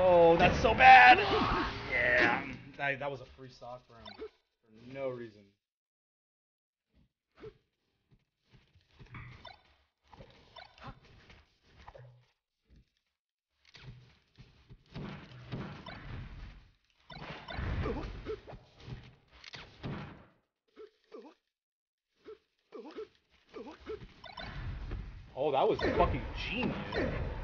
Oh, that's so bad! Yeah, that, that was a free stock round for no reason. Oh, that was fucking genius.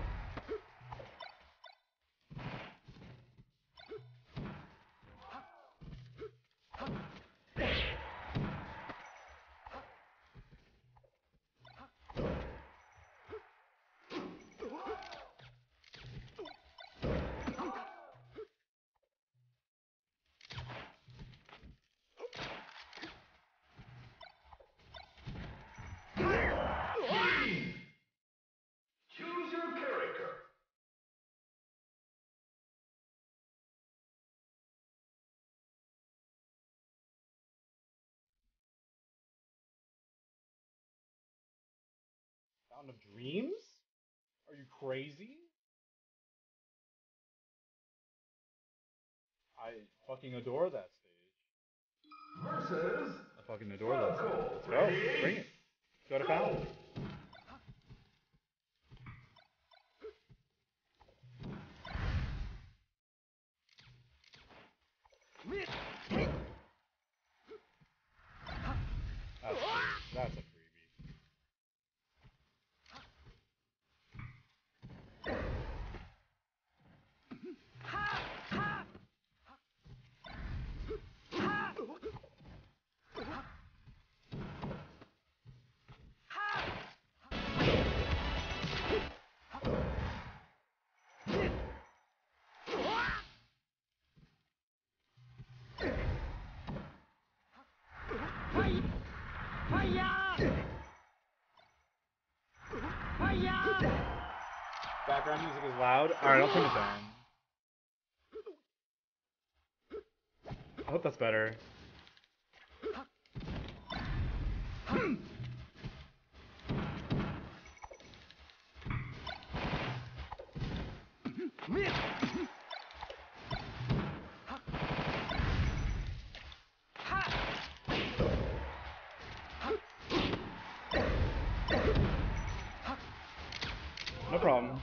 Fountain of Dreams? Are you crazy? I fucking adore that stage. Versus. I fucking adore that stage. Let's go. Bring it. Go to Fountain. That's, free. That's a freebie. Background music is loud. Alright, I'll turn it down. I hope that's better. Problem.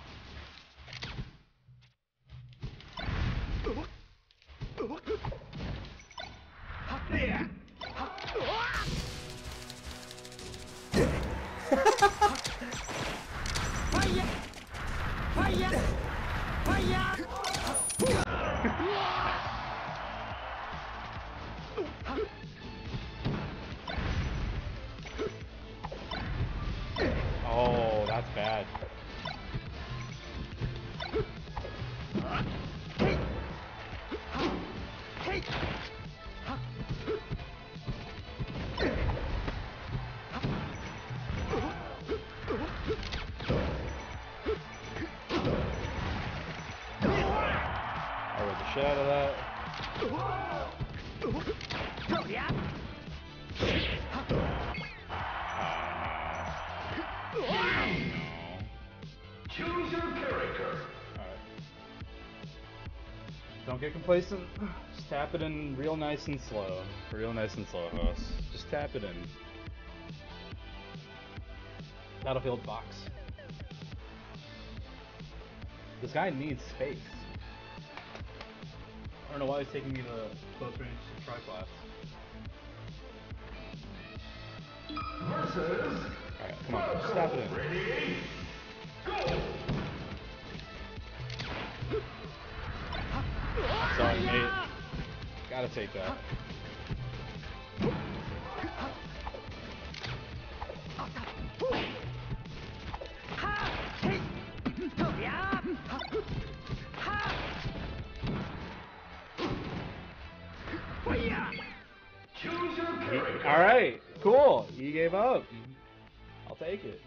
Oh, that's bad. Out of that. Choose your character. Alright. Don't get complacent. Just tap it in real nice and slow. Real nice and slow, host. Just tap it in. Battlefield box. This guy needs space. I don't know why he's taking me to close range tripod. Versus. Alright, come on, just tap it. Ready. Go. Sorry, mate. Gotta take that. Alright, cool. He gave up. I'll take it.